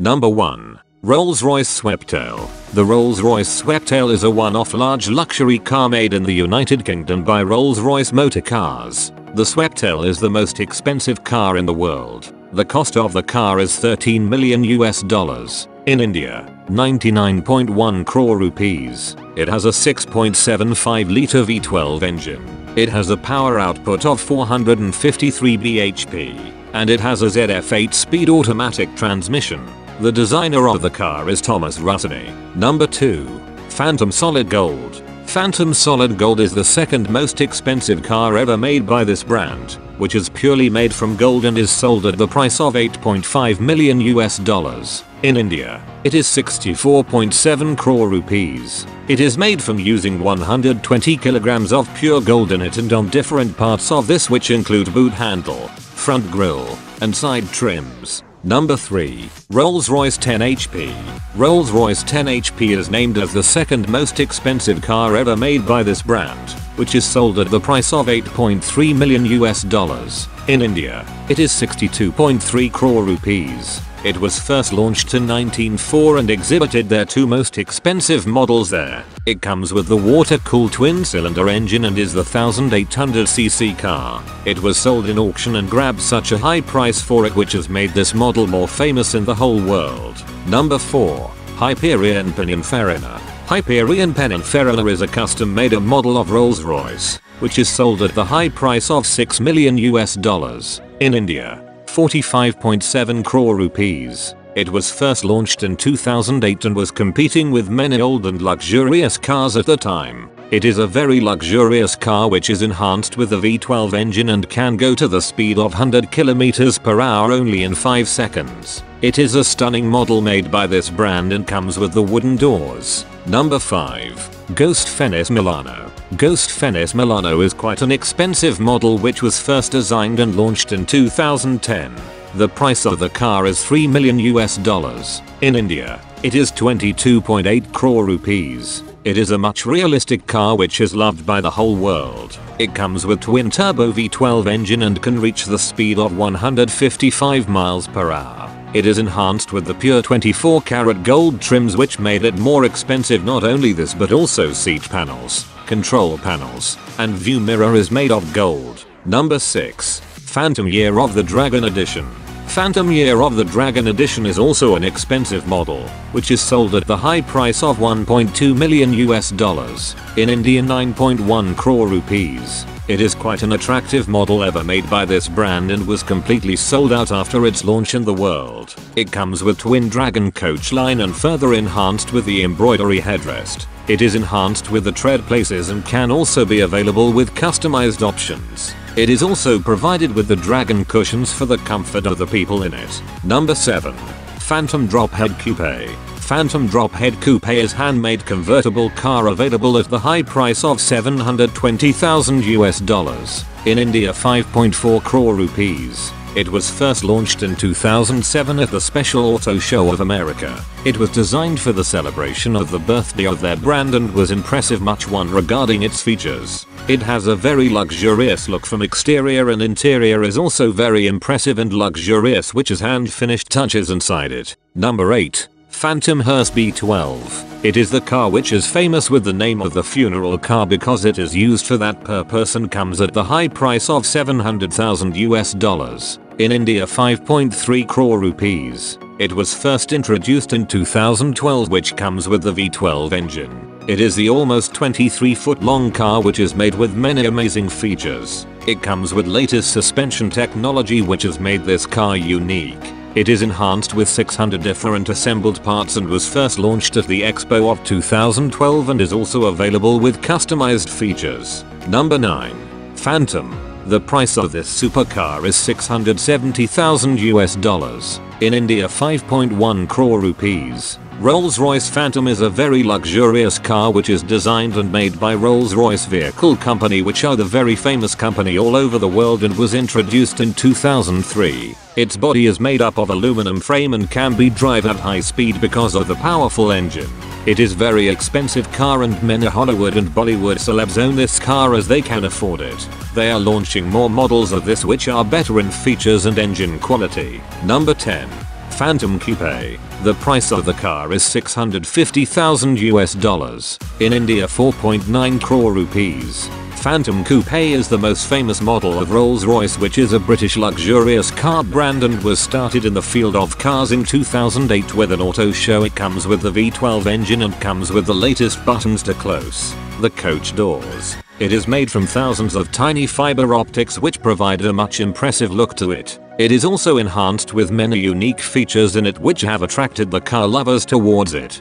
Number 1. Rolls-Royce Sweptail. The Rolls-Royce Sweptail is a one-off large luxury car made in the United Kingdom by Rolls-Royce Motor Cars. The Sweptail is the most expensive car in the world. The cost of the car is 13 million US dollars. In India, 99.1 crore rupees. It has a 6.75 litre V12 engine. It has a power output of 453 bhp. And it has a ZF 8 speed automatic transmission. The designer of the car is Thomas Rusney. Number 2. Phantom Solid Gold. Phantom Solid Gold is the second most expensive car ever made by this brand, which is purely made from gold and is sold at the price of 8.5 million US dollars. In India, it is 64.7 crore rupees. It is made from using 120 kilograms of pure gold in it and on different parts of this which include boot handle, front grille, and side trims. Number 3. Rolls-Royce 10 HP. Rolls-Royce 10 HP is named as the second most expensive car ever made by this brand, which is sold at the price of 8.3 million US dollars. In India, it is 62.3 crore rupees. It was first launched in 1904 and exhibited their two most expensive models there. It comes with the water-cooled twin-cylinder engine and is the 1800cc car. It was sold in auction and grabbed such a high price for it which has made this model more famous in the whole world. Number 4. Hyperion Pininfarina. Hyperion Pininfarina is a custom-made model of Rolls-Royce, which is sold at the high price of 6 million US dollars. In India, 45.7 crore rupees. It was first launched in 2008 and was competing with many old and luxurious cars at the time. It is a very luxurious car which is enhanced with a V12 engine and can go to the speed of 100 km per hour only in 5 seconds. It is a stunning model made by this brand and comes with the wooden doors. Number 5. Ghost Fenice Milano. Ghost Fenice Milano is quite an expensive model which was first designed and launched in 2010. The price of the car is 3 million US dollars. In India, it is 22.8 crore rupees. It is a much realistic car which is loved by the whole world. It comes with twin turbo V12 engine and can reach the speed of 155 miles per hour. It is enhanced with the pure 24 karat gold trims which made it more expensive not only this but also seat panels, control panels, and view mirror is made of gold. Number 6. Phantom Year of the Dragon Edition. Phantom Year of the Dragon Edition is also an expensive model, which is sold at the high price of 1.2 million US dollars, in India 9.1 crore rupees. It is quite an attractive model ever made by this brand and was completely sold out after its launch in the world. It comes with twin dragon coach line and further enhanced with the embroidery headrest. It is enhanced with the tread places and can also be available with customized options. It is also provided with the dragon cushions for the comfort of the people in it. Number 7. Phantom Drophead Coupe. Phantom Drophead Coupe is handmade convertible car available at the high price of 720,000 US dollars. In India 5.4 crore rupees. It was first launched in 2007 at the Special Auto Show of America. It was designed for the celebration of the birthday of their brand and was impressive much one regarding its features. It has a very luxurious look from exterior and interior is also very impressive and luxurious which is hand finished touches inside it. Number 8. Phantom Hearse B12. It is the car which is famous with the name of the funeral car because it is used for that purpose and comes at the high price of 700,000 US dollars. In India 5.3 crore rupees. It was first introduced in 2012 which comes with the V12 engine. It is the almost 23 foot long car which is made with many amazing features. It comes with latest suspension technology which has made this car unique. It is enhanced with 600 different assembled parts and was first launched at the Expo of 2012 and is also available with customized features. Number 9. Phantom. The price of this supercar is 670,000 US dollars. In India 5.1 crore rupees. Rolls-Royce Phantom is a very luxurious car which is designed and made by Rolls-Royce Vehicle Company which are the very famous company all over the world and was introduced in 2003. Its body is made up of aluminum frame and can be drive at high speed because of the powerful engine. It is very expensive car and many Hollywood and Bollywood celebs own this car as they can afford it. They are launching more models of this which are better in features and engine quality. Number 10. Phantom Coupe. The price of the car is 650,000 US dollars. In India 4.9 crore rupees. Phantom Coupe is the most famous model of Rolls-Royce which is a British luxurious car brand and was started in the field of cars in 2008 with an auto show it comes with the V12 engine and comes with the latest buttons to close the coach doors. It is made from thousands of tiny fiber optics which provide a much impressive look to it. It is also enhanced with many unique features in it which have attracted the car lovers towards it.